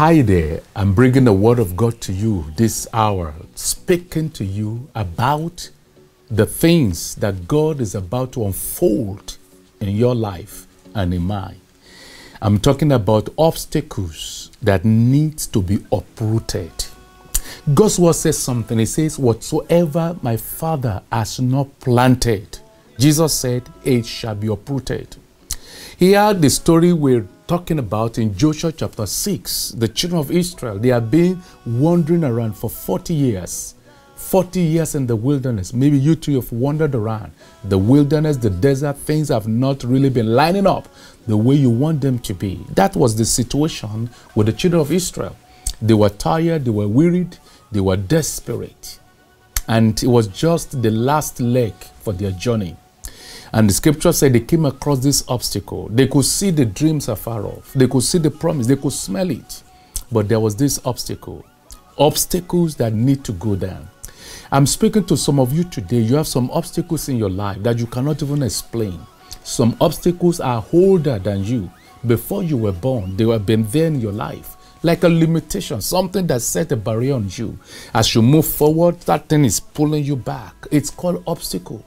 Hi there, I'm bringing the word of God to you this hour, speaking to you about the things that God is about to unfold in your life and in mine. I'm talking about obstacles that needs to be uprooted. God's word says something. It says, Whatsoever my Father has not planted, Jesus said, it shall be uprooted. Here, the story we're talking about in Joshua chapter 6, the children of Israel, they have been wandering around for 40 years. 40 years in the wilderness. Maybe you too have wandered around. The wilderness, the desert, things have not really been lining up the way you want them to be. That was the situation with the children of Israel. They were tired, they were wearied, they were desperate. And it was just the last leg for their journey. And the scripture said they came across this obstacle. They could see the dreams afar off, they could see the promise, they could smell it. But there was this obstacle obstacles that need to go down. I'm speaking to some of you today. You have some obstacles in your life that you cannot even explain. Some obstacles are older than you. Before you were born, they have been there in your life. Like a limitation, something that set a barrier on you. As you move forward, that thing is pulling you back. It's called obstacle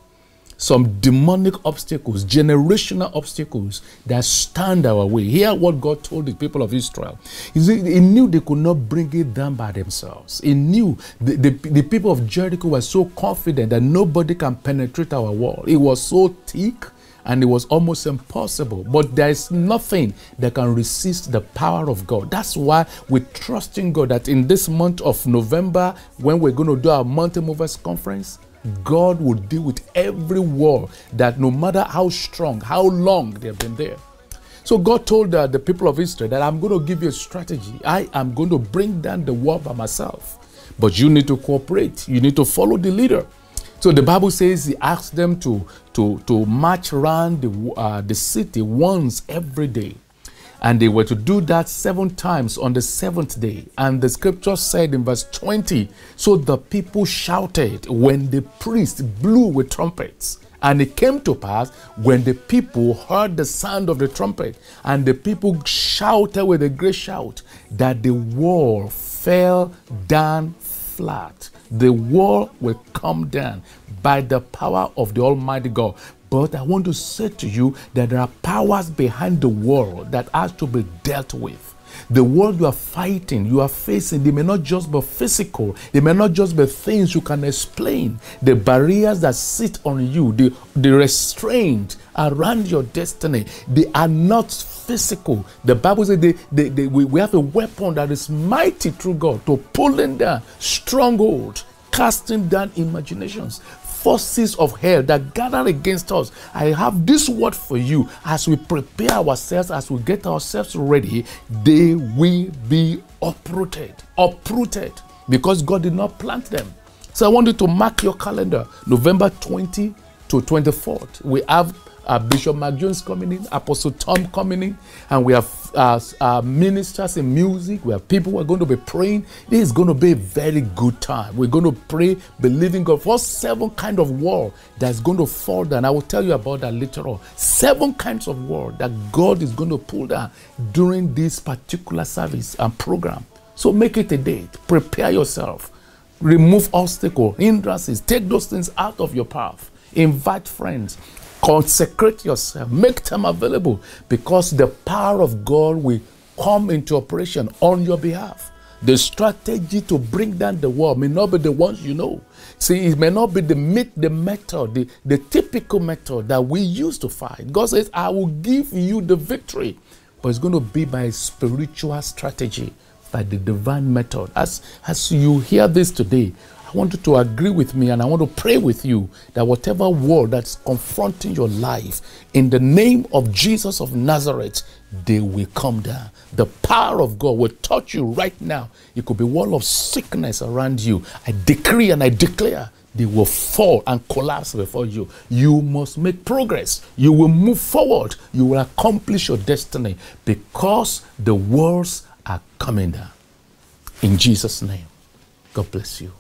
some demonic obstacles, generational obstacles that stand our way. Hear what God told the people of Israel. He knew they could not bring it down by themselves. He knew the, the, the people of Jericho were so confident that nobody can penetrate our wall. It was so thick and it was almost impossible. But there is nothing that can resist the power of God. That's why we trust in God that in this month of November, when we're going to do our Mountain Movers Conference, God will deal with every wall that no matter how strong, how long they've been there. So God told uh, the people of Israel that I'm going to give you a strategy. I am going to bring down the wall by myself. But you need to cooperate. You need to follow the leader. So the Bible says he asked them to, to, to march around the, uh, the city once every day. And they were to do that seven times on the seventh day. And the scripture said in verse 20 So the people shouted when the priest blew with trumpets. And it came to pass when the people heard the sound of the trumpet, and the people shouted with a great shout, that the wall fell down flat. The wall will come down by the power of the Almighty God. But I want to say to you that there are powers behind the world that has to be dealt with. The world you are fighting, you are facing, they may not just be physical, they may not just be things you can explain. The barriers that sit on you, the, the restraint around your destiny, they are not physical. The Bible says they, they, they, we, we have a weapon that is mighty through God to pull pulling down stronghold, casting down imaginations forces of hell that gather against us. I have this word for you as we prepare ourselves, as we get ourselves ready, they will be uprooted. Uprooted because God did not plant them. So I want you to mark your calendar November 20 to 24th. We have uh, Bishop Mark Jones coming in, Apostle Tom coming in, and we have uh, uh, ministers in music. We have people who are going to be praying. This is going to be a very good time. We're going to pray, believing God for seven kind of wall that's going to fall down. I will tell you about that later on. Seven kinds of wall that God is going to pull down during this particular service and program. So make it a date. Prepare yourself. Remove obstacles, hindrances. Take those things out of your path. Invite friends Consecrate yourself, make time available because the power of God will come into operation on your behalf. The strategy to bring down the wall may not be the ones you know. See, it may not be the meet the method, the, the typical method that we use to fight. God says, I will give you the victory. But it's going to be by spiritual strategy, by the divine method. As, as you hear this today, I want you to agree with me and I want to pray with you that whatever wall that's confronting your life, in the name of Jesus of Nazareth, they will come down. The power of God will touch you right now. It could be wall of sickness around you. I decree and I declare they will fall and collapse before you. You must make progress. You will move forward. You will accomplish your destiny because the walls are coming down. In Jesus' name, God bless you.